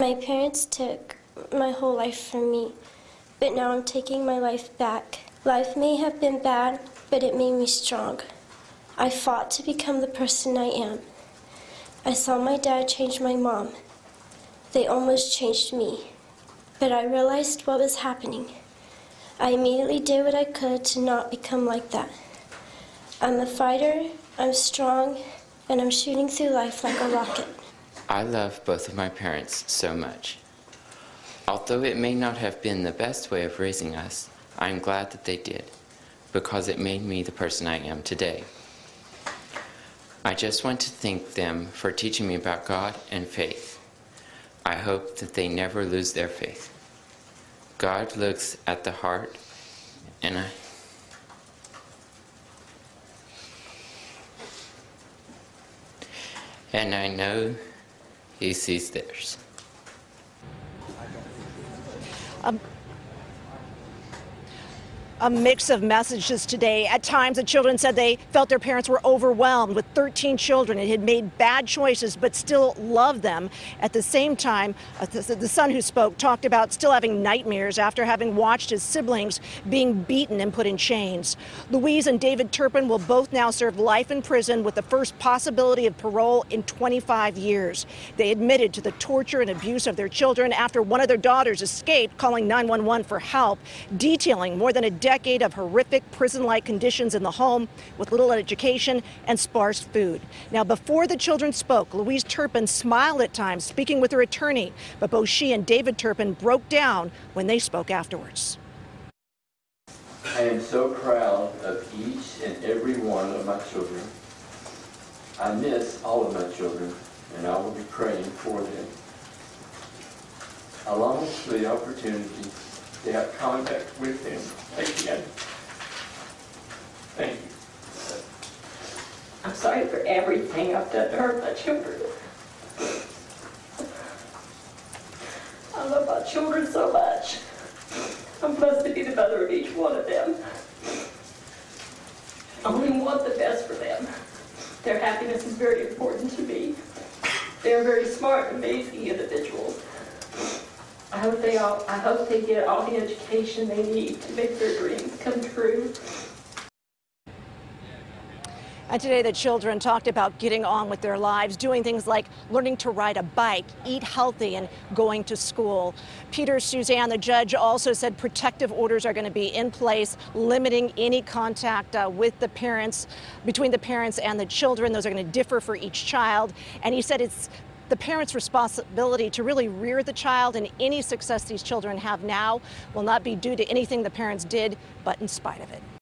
My parents took my whole life from me, but now I'm taking my life back. Life may have been bad, but it made me strong. I fought to become the person I am. I saw my dad change my mom. They almost changed me, but I realized what was happening. I immediately did what I could to not become like that. I'm a fighter, I'm strong, and I'm shooting through life like a rocket. I love both of my parents so much. Although it may not have been the best way of raising us, I am glad that they did, because it made me the person I am today. I just want to thank them for teaching me about God and faith. I hope that they never lose their faith. God looks at the heart, and I. And I know he sees theirs. Um, a mix of messages today. At times, the children said they felt their parents were overwhelmed with 13 children and had made bad choices but still loved them. At the same time, the, son who spoke talked about still having nightmares after having watched his siblings being beaten and put in chains. Louise and David Turpin will both now serve life in prison with the first possibility of parole in 25 years. They admitted to the torture and abuse of their children after one of their daughters escaped, calling 911 for help, detailing more than a decade of horrific prison-like conditions in the home with little education and sparse food. Now, before the children spoke, Louise Turpin smiled at times, speaking with her attorney, but both she and David Turpin broke down when they spoke afterwards. I am so proud of each and every one of my children. I miss all of my children, and I will be praying for them. I long for the opportunity to contact with them again. Thank you. I'm sorry for everything I've done to hurt my children. I love my children so much. I'm blessed to be the mother of each one of them. I only want the best for them. Their happiness is very important to me. They're very smart, amazing individuals. I hope they all, I hope they get all the education they need to make their dreams come true. And today, the children talked about getting on with their lives, doing things like learning to ride a bike, eat healthy, and going to school. Peter Suzanne, the judge, also said protective orders are going to be in place, limiting any contact uh, with the parents, between the parents and the children. Those are going to differ for each child. And he said it's the parent's responsibility to really rear the child, and any success these children have now will not be due to anything the parents did, but in spite of it.